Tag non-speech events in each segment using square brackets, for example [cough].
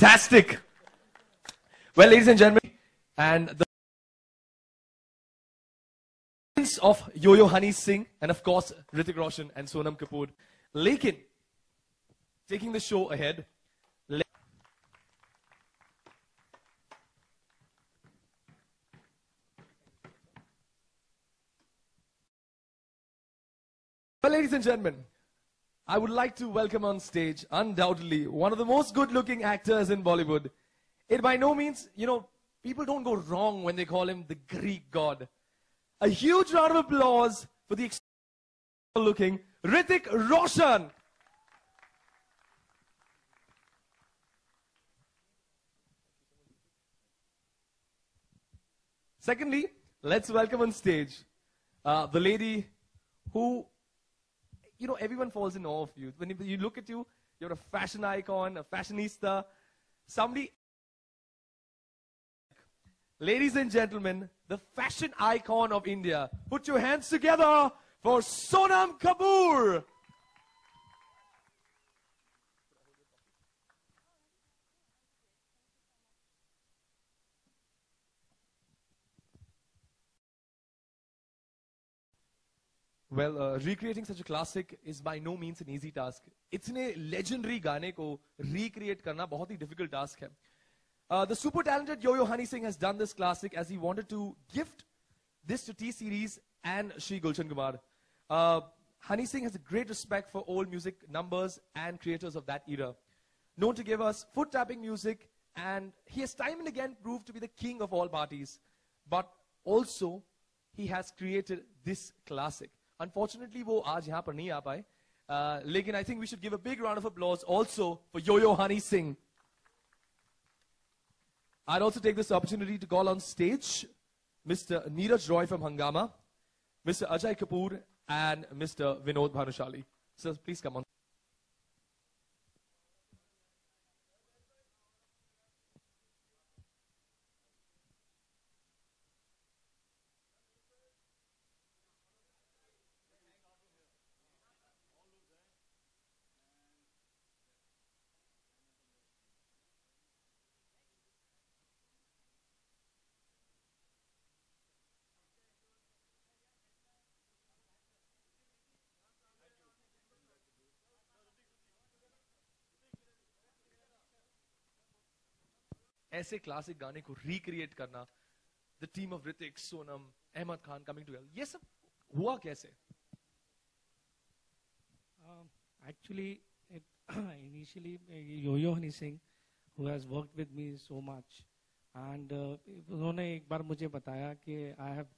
Fantastic. Well, ladies and gentlemen, and the of Yo-Yo Honey Singh, and of course, Hrithik Roshan and Sonam Kapoor. Lekin, taking the show ahead. Well, ladies and gentlemen, I would like to welcome on stage, undoubtedly, one of the most good looking actors in Bollywood. It by no means, you know, people don't go wrong when they call him the Greek god. A huge round of applause for the looking Hrithik Roshan. Secondly, let's welcome on stage uh, the lady who you know, everyone falls in awe of you. When you- look at you, you're a fashion icon, a fashionista, somebody. Ladies and gentlemen, the fashion icon of India. Put your hands together for Sonam Kapoor. Well, uh, recreating such a classic is by no means an easy task. इतने legendary गाने को recreate करना बहुत ही difficult task है. Uh, the super talented Yo-Yo Honey Singh has done this classic as he wanted to gift this to T-Series and Shri Gulshan Kumar. Uh, Honey Singh has a great respect for old music numbers and creators of that era. Known to give us foot-tapping music, and he has time and again proved to be the king of all parties. But also, he has created this classic. Unfortunately, वो आज यहाँ पर नहीं आ पाए uh, लेकिन I think we should give a big round of applause also for Yo Yo I'd also take this opportunity to call on stage Mr. Neeraj Roy from Hungama, Mr. Ajay Kapoor, and Mr. Vinod Bhanushali. So please come on. ऐसे classic गाने को recreate करना the team of Hrithik Sonam Ahmed Khan coming to ये सब हुआ कैसे? Actually initially Yo Honey Singh has work with me so much and उन्होंने एक बार मुझे बताया कि I have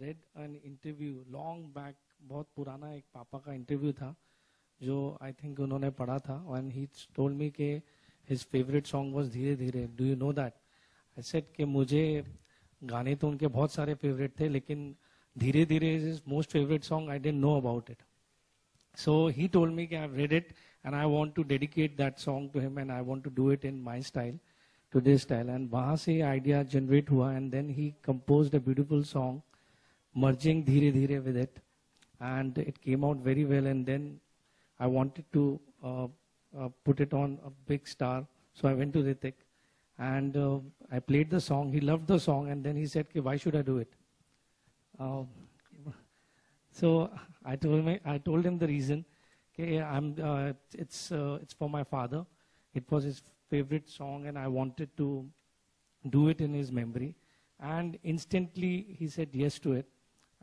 read an interview long back बहुत पुराना एक पापा का इंटरव्यू था, जो आई थिंक उन्होंने पढ़ा था एंड ही टोल्ड मी के his favorite song was Dheere Dheere do you know that I said कि मुझे गाने तो उनके बहुत सारे फेवरेट थे, लेकिन Dheere Dheere is is most favourite song I didn't know about it so he told me कि I read it and I want to dedicate that song to him and I want to do it in my style today style and वहाँ से idea generate हुआ and then he compose a beautiful song merging Dheere Dheere with it and it came out very well and then I wanted to uh, put it on a big star. So I went to Hrithik and uh, I played the song. He loved the song and then he said, "Ki, why should I do it? Uh, so I told him, I told him the reason. Okay, I'm, uh, it's, uh, it's for my father. It was his favorite song, and I wanted to do it in his memory. And instantly he said yes to it.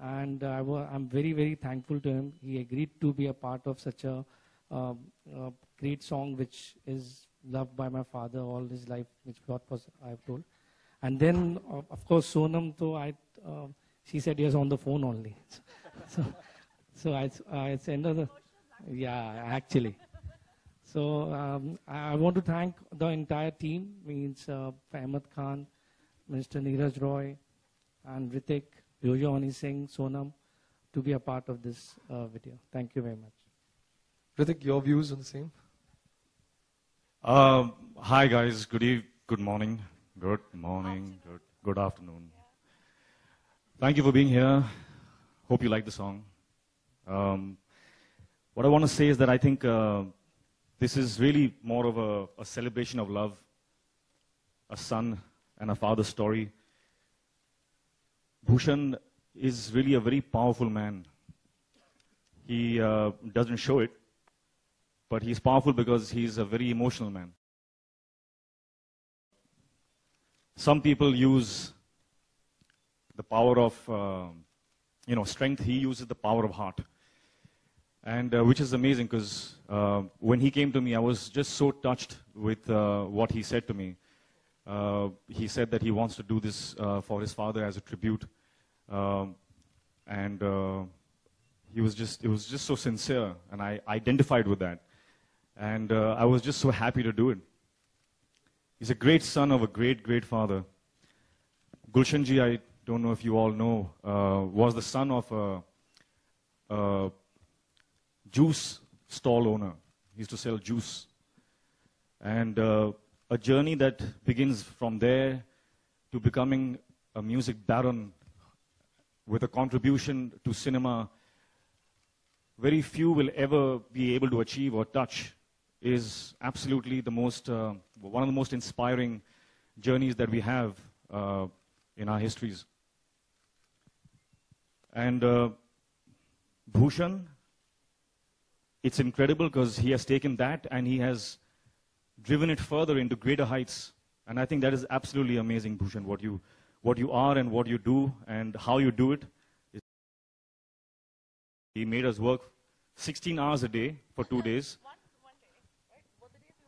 And I I'm very, very thankful to him. He agreed to be a part of such a, uh great song, which is loved by my father all his life, which what was I've told. And then, uh, of course, Sonam, though I, uh, she said yes on the phone only. [laughs] so, so I, I sent her the, yeah, actually. So um, I want to thank the entire team, means uh, Ahmed Khan, Mr. Neeraj Roy, and Hrithik, Yoyo Singh, Sonam, to be a part of this uh, video. Thank you very much. Hrithik, your views on the same? Um, hi guys, good eve- good morning, good morning, good good afternoon. Thank you for being here. Hope you like the song. Um, what I want to say is that I think uh, this is really more of a, a celebration of love a son and a father story. Bhushan is really a very powerful man. He uh, doesn't show it, but he's powerful because he's a very emotional man. Some people use the power of, uh, you know, strength. He uses the power of heart, and uh, which is amazing because uh, when he came to me, I was just so touched with uh, what he said to me. Uh, he said that he wants to do this uh, for his father as a tribute, um, and he was just it was just so sincere, and I identified with that, and uh, I was just so happy to do it. He's a great son of a great great father. Gulshanji, I don't know if you all know, uh, was the son of a, a juice stall owner. He used to sell juice, and uh, a journey that begins from there to becoming a music baron with a contribution to cinema very few will ever be able to achieve or touch is absolutely the most uh, one of the most inspiring journeys that we have uh, in our histories and uh, bhushan it's incredible because he has taken that and he has driven it further into greater heights. And I think that is absolutely amazing, Bhushan, what you, what you are and what you do and how you do it. He made us work 16 hours a day for two days.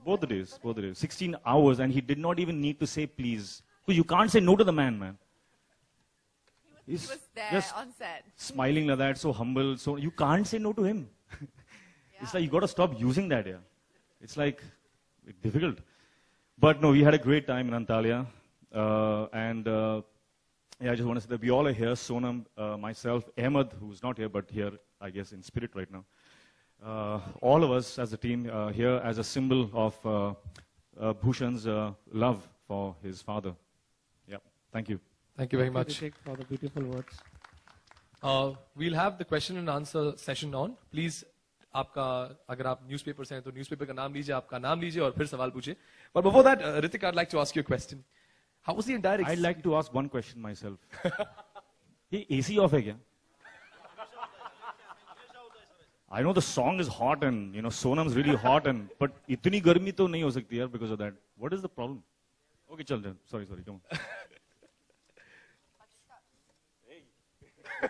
Both the days, both the days. 16 hours, and he did not even need to say please. Because you can't say no to the man, man. He He's was there just on set. smiling like that, so humble. So you can't say no to him. [laughs] It's like you got to stop using that. Yeah, it's like difficult. But no, we had a great time in Antalya, uh, and uh, yeah, I just want to say that we all are here. Sonam, uh, myself, Ahmed, who's not here but here, I guess, in spirit right now. Uh, all of us as a team uh, here as a symbol of uh, uh, Bhushan's uh, love for his father. Yeah, thank you. Thank you very Thank much. Ritik, for the beautiful words. Uh, we'll have the question and answer session on. Please आपका अगर आप newspaper से हैं तो newspaper का नाम लीजिए आपका नाम लीजिए और फिर सवाल पूछिए But before that, uh, Ritik, I'd like to ask you a question. How was the entire I'd like to ask one question myself. [laughs] ये AC off है क्या? I know the song is hot and you know Sonam's really hot and but इतनी गर्मी तो नहीं हो सकती यार because of that. What is the problem? Okay, चल चल. Sorry, sorry. Come on. [laughs]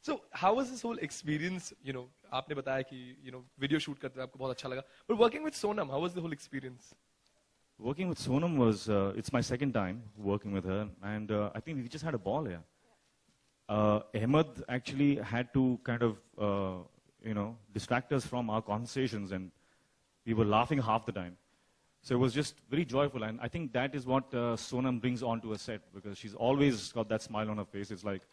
So how was this whole experience? You know, आपने बताया कि you know video shoot करते हुए आपको बहुत अच्छा लगा. But working with Sonam, how was the whole experience? Working with Sonam was uh, it's my second time working with her and uh, I think we just had a ball here. Uh, Ahmed actually had to kind of uh, you know distract us from our conversations and we were laughing half the time. So it was just very joyful, and I think that is what uh, Sonam brings onto a set because she's always got that smile on her face. It's like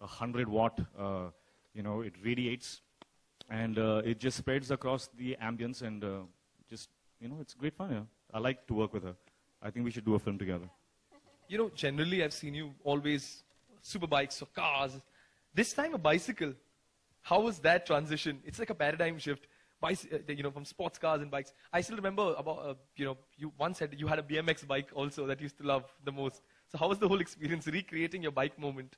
a hundred watt, uh, you know, it radiates, and uh, it just spreads across the ambience, and uh, just you know, it's great fun. Yeah. I like to work with her. I think we should do a film together. You know, generally I've seen you always super bikes or cars. This time a bicycle. How was that transition? It's like a paradigm shift. Bicy- uh, you know, from sports cars and bikes. I still remember about, uh, you know, you once said you had a BMX bike also that you used to love the most. So how was the whole experience recreating your bike moment?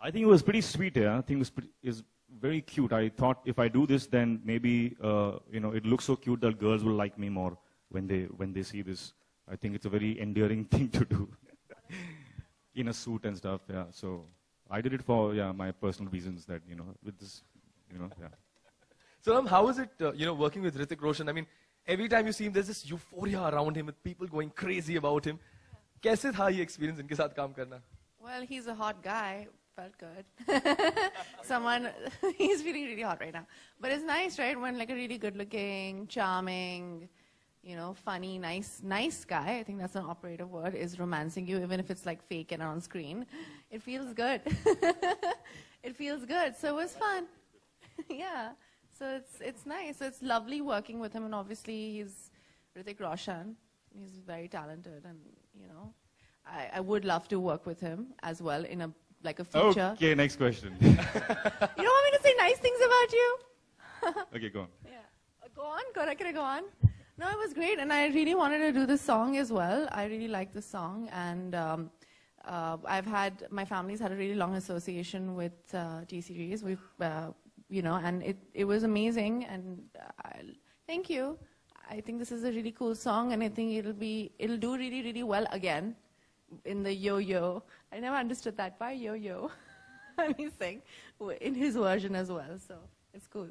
I think it was pretty sweet. Yeah, I think it was pretty, is very cute. I thought if I do this, then maybe uh, you know it looks so cute that girls will like me more when they when they see this. I think it's a very endearing [laughs] thing to do [laughs] in a suit and stuff. Yeah, so I did it for yeah my personal reasons that you know with this, you know, yeah. [laughs] So, um, how is it, uh, you know, working with Hrithik Roshan? I mean, every time you see him, there's this euphoria around him with people going crazy about him. कैसे था ये experience इनके साथ काम करना? Well, he's a hot guy. Felt good. [laughs] Someone, [laughs] he's feeling really hot right now. But it's nice, right? When like a really good-looking, charming, you know, funny, nice, nice guy, I think that's an operative word, is romancing you, even if it's like fake and on screen. It feels good. it feels good. So it was fun. [laughs] yeah. So it's it's nice. So it's lovely working with him, and obviously he's Hrithik Roshan. He's very talented, and you know, I, I would love to work with him as well in a like a feature. Okay, next question. [laughs] You don't want me to say nice things about you? [laughs] okay, go on. Yeah. Uh, Go on, Kora, can I go on? No, it was great, and I really wanted to do this song as well. I really like this song, and um, uh, I've had my family's had a really long association with uh, T series. We've, uh, you know, and it it was amazing. And I, thank you. I think this is a really cool song, and I think it'll be it'll do really really well again in the yo-yo. I never understood that. Why yo-yo? [laughs] and he's saying in his version as well. So it's cool.